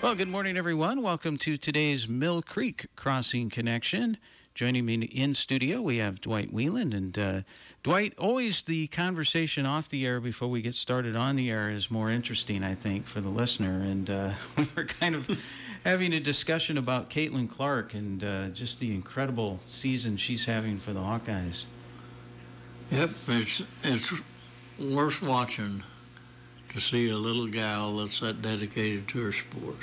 Well, good morning, everyone. Welcome to today's Mill Creek Crossing Connection. Joining me in studio, we have Dwight Whelan. And uh, Dwight, always the conversation off the air before we get started on the air is more interesting, I think, for the listener. And uh, we were kind of having a discussion about Caitlin Clark and uh, just the incredible season she's having for the Hawkeyes. Yep, it's, it's worth watching to see a little gal that's that dedicated to her sport.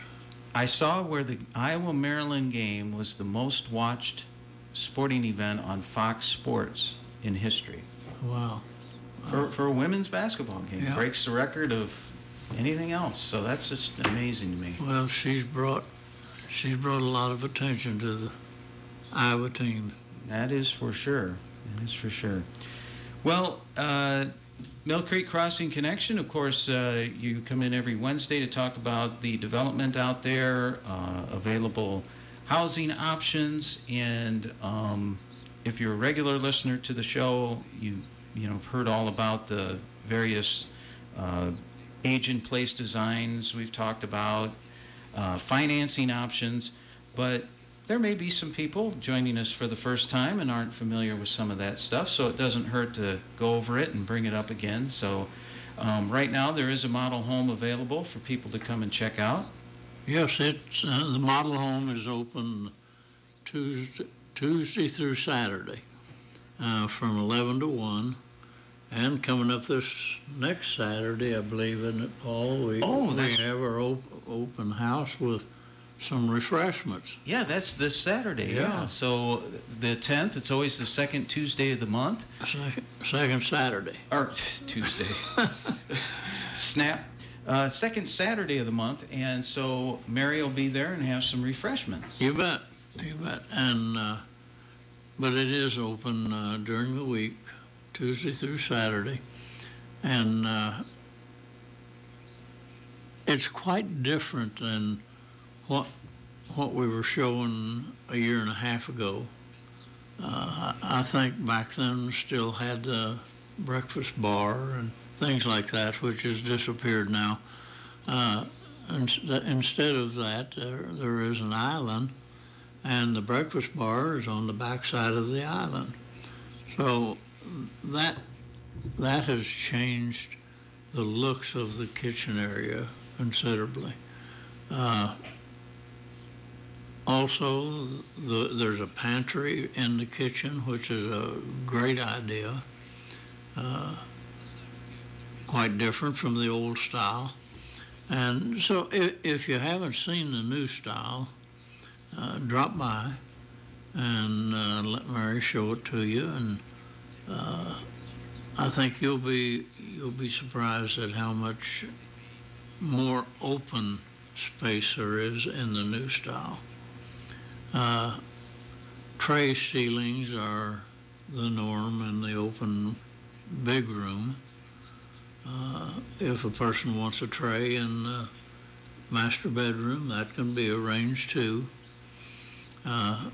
I saw where the Iowa Maryland game was the most watched sporting event on Fox Sports in history. Wow. For, for a women's basketball game. Yeah. Breaks the record of anything else. So that's just amazing to me. Well, she's brought she's brought a lot of attention to the Iowa team. That is for sure. That is for sure. Well, uh, Mill Creek Crossing Connection, of course, uh, you come in every Wednesday to talk about the development out there, uh, available housing options, and um, if you're a regular listener to the show, you you know have heard all about the various uh, age-in-place designs we've talked about, uh, financing options, but there may be some people joining us for the first time and aren't familiar with some of that stuff, so it doesn't hurt to go over it and bring it up again. So, um, right now there is a model home available for people to come and check out. Yes, it's uh, the model home is open Tuesday, Tuesday through Saturday uh, from 11 to 1. And coming up this next Saturday, I believe, isn't it, Paul? We, Oh, we have our op- open house with some refreshments. Yeah, that's this Saturday. Yeah. Yeah. So the 10th, it's always the second Tuesday of the month. Second, second Saturday. or Tuesday. Snap. Uh, second Saturday of the month, and so Mary will be there and have some refreshments. You bet, you bet. And uh, but it is open uh, during the week, Tuesday through Saturday, and uh, it's quite different than what what we were showing a year and a half ago. Uh, I think back then still had the breakfast bar and things like that, which has disappeared now. Uh, ins- instead of that, there, there is an island, and the breakfast bar is on the backside of the island. So that that has changed the looks of the kitchen area considerably. Uh, also, the, there's a pantry in the kitchen, which is a great idea. Uh, quite different from the old style. And so, if, if you haven't seen the new style, uh, drop by and uh, let Mary show it to you. And uh, I think you'll be you'll be surprised at how much more open space there is in the new style. Uh, tray ceilings are the norm in the open big room. Uh, if a person wants a tray in the master bedroom, that can be arranged too. Uh,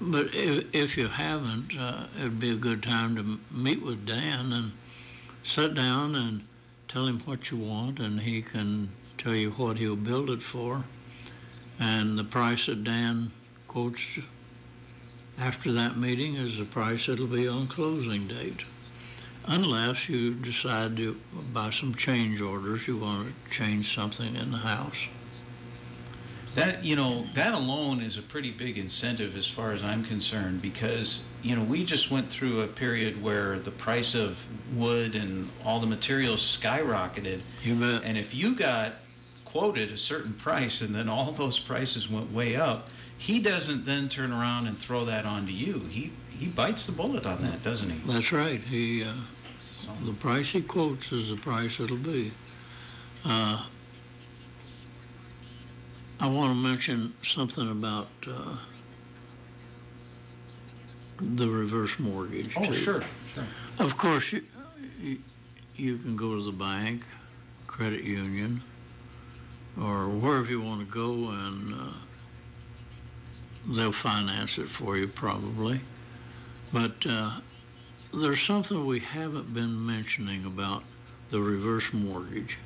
but if, if you haven't, uh, it'd be a good time to meet with Dan and sit down and tell him what you want, and he can tell you what he'll build it for. And the price that Dan quotes after that meeting is the price it'll be on closing date unless you decide to buy some change orders, you want to change something in the house. That you know that alone is a pretty big incentive as far as I'm concerned because you know we just went through a period where the price of wood and all the materials skyrocketed You bet. and if you got quoted a certain price and then all those prices went way up he doesn't then turn around and throw that onto you he he bites the bullet on that doesn't he That's right. He, uh, So- the price he quotes is the price it'll be. Uh, I want to mention something about uh, the reverse mortgage. oh too. sure Of course, you, you, you can go to the bank, credit union, or wherever you want to go, and uh, they'll finance it for you probably. But uh, there's something we haven't been mentioning about the reverse mortgage.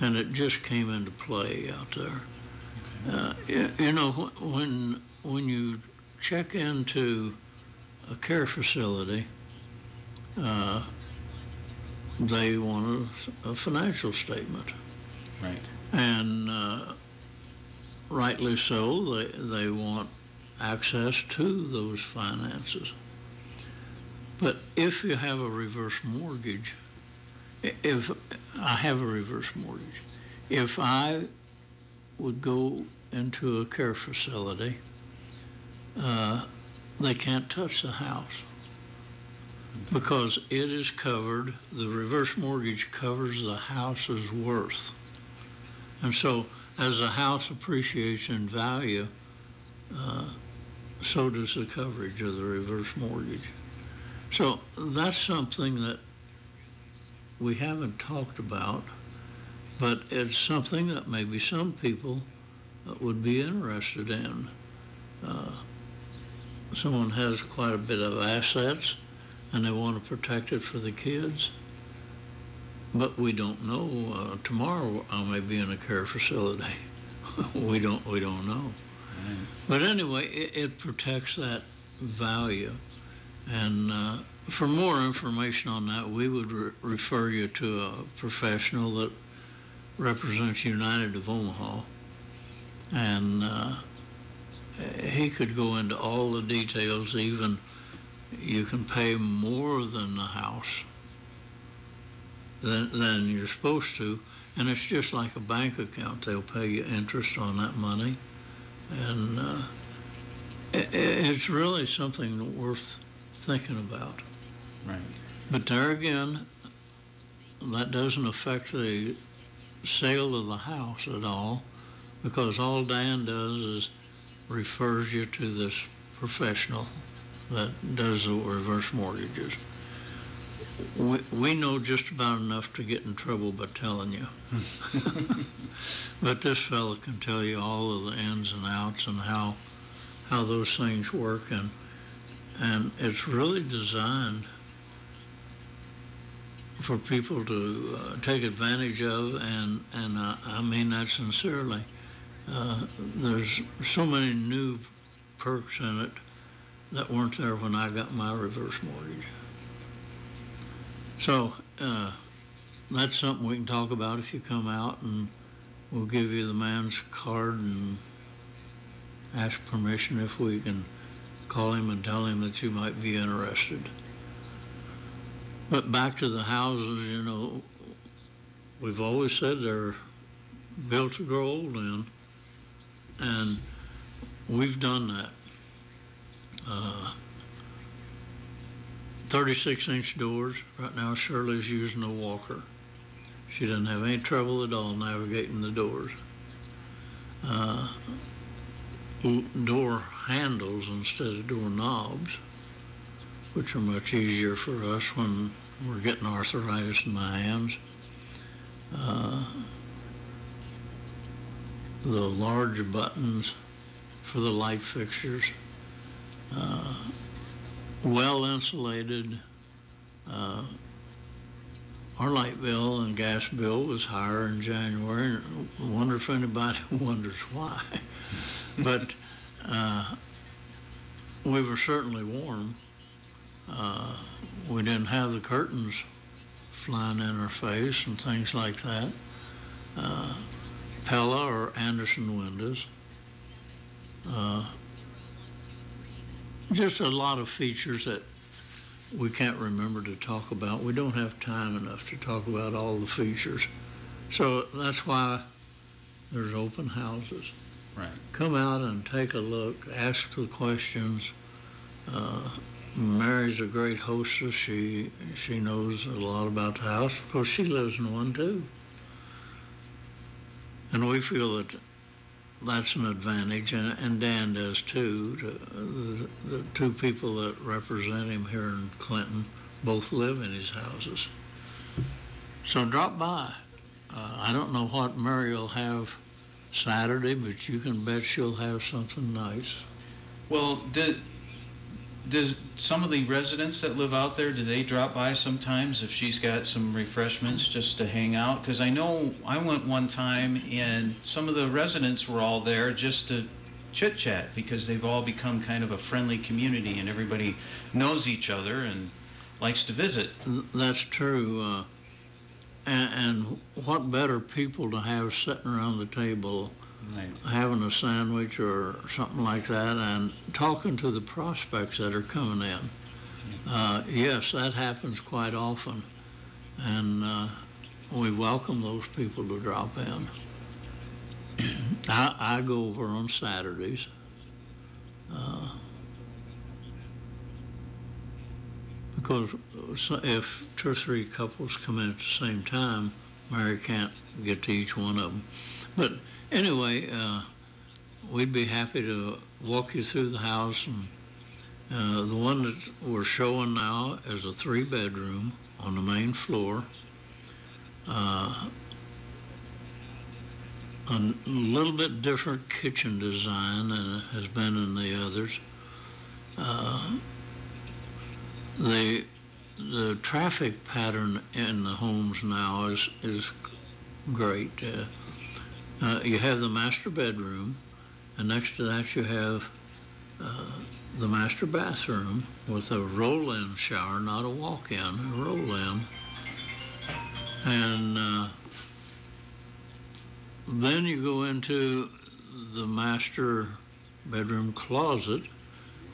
and it just came into play out there. Uh, you, know, when when you check into a care facility, uh, they want a, a financial statement. Right. And uh, rightly so, they, they want access to those finances. But if you have a reverse mortgage, if I have a reverse mortgage, if I would go into a care facility, uh, they can't touch the house because it is covered, the reverse mortgage covers the house's worth. And so as the house appreciates in value, uh, so does the coverage of the reverse mortgage. So that's something that we haven't talked about, but it's something that maybe some people uh, would be interested in. Uh, Someone has quite a bit of assets and they want to protect it for the kids. But we don't know. Uh, tomorrow I may be in a care facility. we don't. We don't know. Right. But anyway, it, it protects that value. And uh, for more information on that, we would re- refer you to a professional that represents United of Omaha. And uh, he could go into all the details, even you can pay more than the house than, than you're supposed to. And it's just like a bank account. They'll pay you interest on that money. And uh, i i- it's really something worth thinking about. Right. But there again, that doesn't affect the sale of the house at all because all Dan does is refers you to this professional that does the reverse mortgages. We, we know just about enough to get in trouble by telling you. but this fellow can tell you all of the ins and outs and how how those things work and and it's really designed for people to uh, take advantage of, and and uh, I mean that sincerely. Uh, there's so many new perks in it that weren't there when I got my reverse mortgage. So uh, that's something we can talk about if you come out, and we'll give you the man's card and ask permission if we can call him and tell him that you might be interested. But back to the houses, you know, we've always said they're built to grow old in, and we've done that. Uh, 36 inch doors. Right now, Shirley's using a walker. She doesn't have any trouble at all navigating the doors. Uh, door handles instead of door knobs which are much easier for us when we're getting arthritis in the hands. Uh, the large buttons for the light fixtures, uh, well insulated. Uh, our light bill and gas bill was higher in January. I wonder if anybody wonders why. but uh, we were certainly warm. Uh, we didn't have the curtains flying in our face and things like that. Uh, Pella or Andersen windows. Uh, just a lot of features that we can't remember to talk about. We don't have time enough to talk about all the features. So that's why there's open houses. Right. Come out and take a look, ask the questions. Uh, Mary's a great hostess. She she knows a lot about the house. Of course, she lives in one too, and we feel that that's an advantage, and, and Dan does too. The, the, the two people that represent him here in Clinton both live in his houses. So drop by. Uh, I don't know what Mary will have Saturday, but you can bet she'll have something nice. Well, do, does some of the residents that live out there, do they drop by sometimes if she's got some refreshments just to hang out? Because I know I went one time and some of the residents were all there just to chit chat because they've all become kind of a friendly community and everybody knows each other and likes to visit. That's true. Uh, and, and what better people to have sitting around the table. Having a sandwich or something like that and talking to the prospects that are coming in. Uh, yes, that happens quite often. And uh, we welcome those people to drop in. I, I go over on Saturdays. Uh, because if two or three couples come in at the same time, Mary can't get to each one of them. But anyway, uh, we'd be happy to walk you through the house. And uh, the one that we're showing now is a three-bedroom on the main floor. Uh, a little bit different kitchen design than has been in the others. Uh, the the traffic pattern in the homes now is is great. Uh, uh, you have the master bedroom, and next to that you have uh, the master bathroom with a roll-in shower, not a walk-in, a roll-in. And uh, then you go into the master bedroom closet,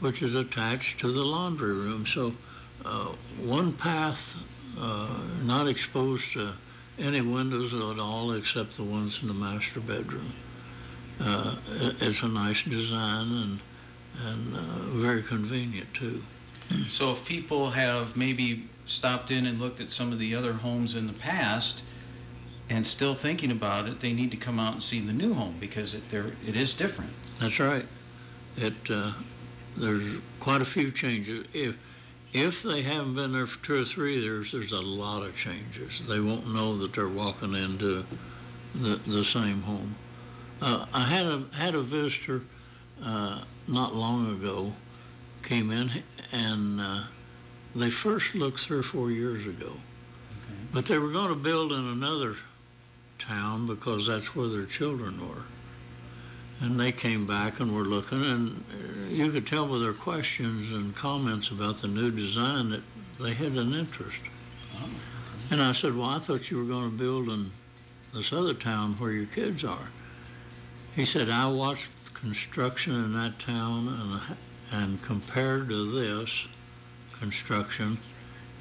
which is attached to the laundry room. So uh, one path, uh, not exposed to any windows at all except the ones in the master bedroom. Uh, it's a nice design and and uh, very convenient too. So if people have maybe stopped in and looked at some of the other homes in the past and still thinking about it, they need to come out and see the new home because it, there, it is different. That's right. It uh, there's quite a few changes. If if they haven't been there for two or three years, there's a lot of changes. They won't know that they're walking into the the same home. Uh, I had a had a visitor uh, not long ago came in and uh, they first looked three or four years ago, Okay. but they were going to build in another town because that's where their children were. And they came back and were looking, and you could tell by their questions and comments about the new design that they had an interest. Oh, And I said, Well, I thought you were going to build in this other town where your kids are. He said, I watched construction in that town, and, and compared to this construction,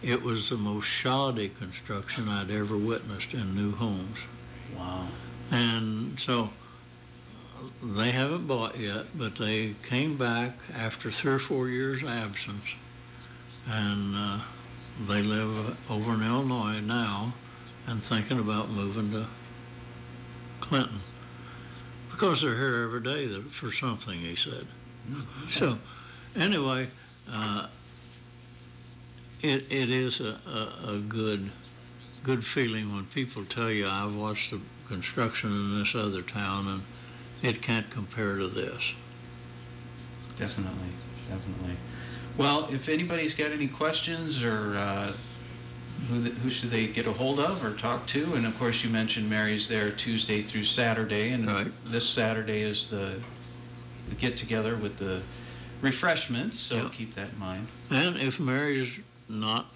it was the most shoddy construction I'd ever witnessed in new homes. Wow. And so they haven't bought yet, but they came back after three or four years absence. And uh, they live over in Illinois now and thinking about moving to Clinton. Because they're here every day for something, he said. So, anyway, uh, it, it is a, a, a good good feeling when people tell you I've watched the construction in this other town and it can't compare to this. Definitely, definitely. Well, if anybody's got any questions or uh, who, th- who should they get a hold of or talk to? And of course, you mentioned Mary's there Tuesday through Saturday, and Right. this Saturday is the, the get together with the refreshments. So Yeah. keep that in mind. And if Mary's not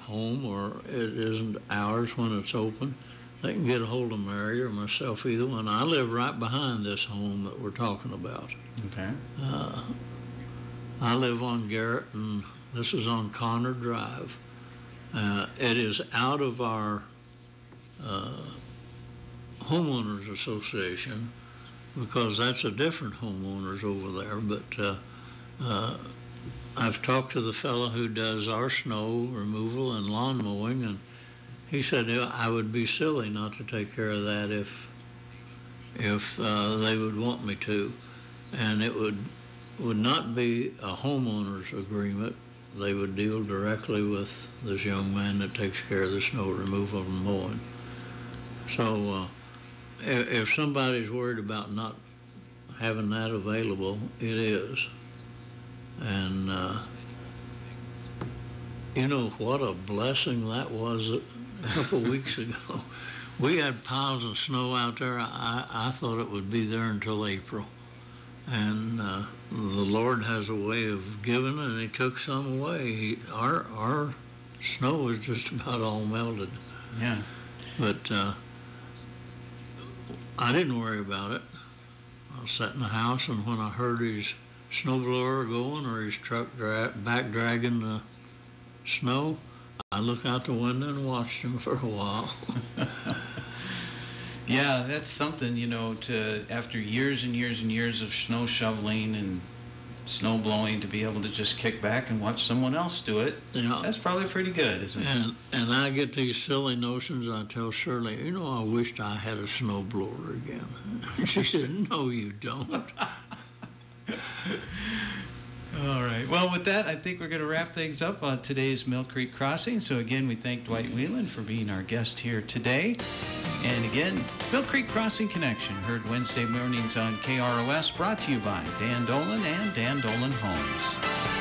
home or it isn't hours when it's open, they can get a hold of Mary or myself, either one. I live right behind this home that we're talking about. Okay. Uh, I live on Garrett, and this is on Connor Drive. Uh, it is out of our uh, homeowners association because that's a different homeowners over there. But uh, uh, I've talked to the fellow who does our snow removal and lawn mowing, and he said I would be silly not to take care of that if if uh, they would want me to, and it would would not be a homeowners agreement. They would deal directly with this young man that takes care of the snow removal and mowing. So uh, if, if somebody's worried about not having that available, it is. And uh, You know what a blessing that was a couple of weeks ago. We had piles of snow out there. I, I thought it would be there until April. And uh, the Lord has a way of giving, and He took some away. He, our, our snow was just about all melted. Yeah. But uh, I didn't worry about it. I was sat in the house, and when I heard his snowblower going or his truck dra- back dragging the snow, I look out the window and watch him for a while. Yeah, that's something, you know, to, after years and years and years of snow shoveling and snow blowing, to be able to just kick back and watch someone else do it, Yeah. that's probably pretty good, isn't it? And, and I get these silly notions. I tell Shirley, you know, I wished I had a snowblower again. She said, no, you don't. All right. Well, with that, I think we're going to wrap things up on today's Mill Creek Crossing. So, again, we thank Dwight Whelan for being our guest here today. And again, Mill Creek Crossing Connection, heard Wednesday mornings on KROS, brought to you by Dan Dolan and Dan Dolan Homes.